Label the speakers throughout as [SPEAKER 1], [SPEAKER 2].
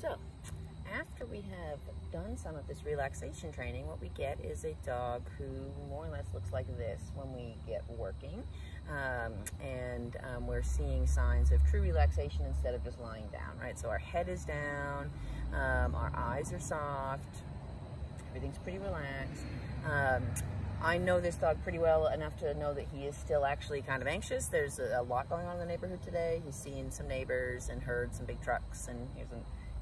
[SPEAKER 1] So, after we have done some of this relaxation training, what we get is a dog who more or less looks like this when we get working. Um, and um, we're seeing signs of true relaxation instead of just lying down, right? So our head is down, um, our eyes are soft, everything's pretty relaxed. Um, I know this dog pretty well enough to know that he is still actually kind of anxious. There's a, a lot going on in the neighborhood today. He's seen some neighbors and heard some big trucks and here's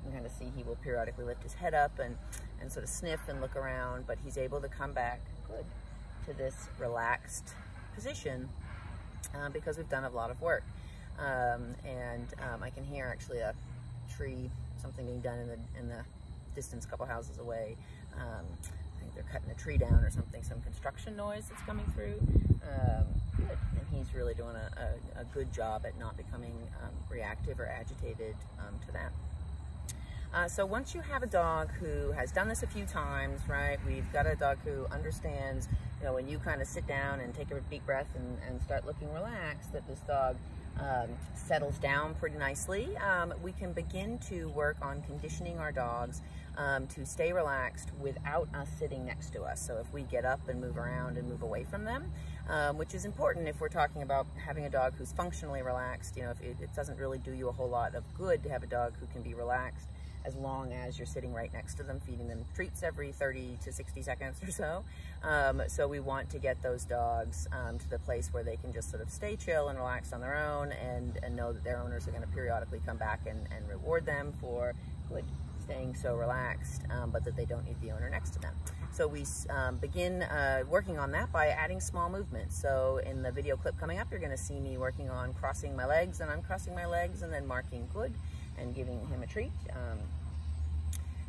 [SPEAKER 1] can kind of see he will periodically lift his head up and, and sort of sniff and look around, but he's able to come back good to this relaxed position uh, because we've done a lot of work. Um, and um, I can hear actually a tree, something being done in the, in the distance, a couple houses away. Um, I think they're cutting a tree down or something, some construction noise that's coming through. Um, good. And he's really doing a, a, a, good job at not becoming um, reactive or agitated um, to that. Uh, so once you have a dog who has done this a few times, right, we've got a dog who understands, you know, when you kind of sit down and take a deep breath and, and start looking relaxed, that this dog um, settles down pretty nicely, um, we can begin to work on conditioning our dogs um, to stay relaxed without us sitting next to us. So if we get up and move around and move away from them, um, which is important if we're talking about having a dog who's functionally relaxed, you know, if it, it doesn't really do you a whole lot of good to have a dog who can be relaxed as long as you're sitting right next to them, feeding them treats every 30 to 60 seconds or so. Um, so we want to get those dogs um, to the place where they can just sort of stay chill and relaxed on their own and, and know that their owners are gonna periodically come back and, and reward them for good staying so relaxed, um, but that they don't need the owner next to them. So we um, begin uh, working on that by adding small movements. So in the video clip coming up, you're gonna see me working on crossing my legs and uncrossing my legs and then marking good and giving him a treat. Um,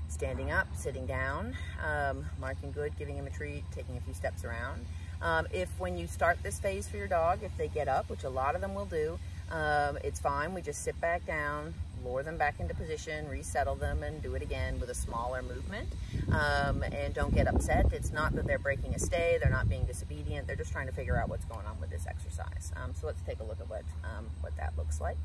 [SPEAKER 1] standing up, sitting down, um, marking good, giving him a treat, taking a few steps around. Um, if when you start this phase for your dog, if they get up, which a lot of them will do, um, it's fine. We just sit back down, lower them back into position, resettle them, and do it again with a smaller movement. Um, and don't get upset. It's not that they're breaking a stay. They're not being disobedient. They're just trying to figure out what's going on with this exercise. Um, so let's take a look at what, um, what that looks like.